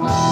Bye.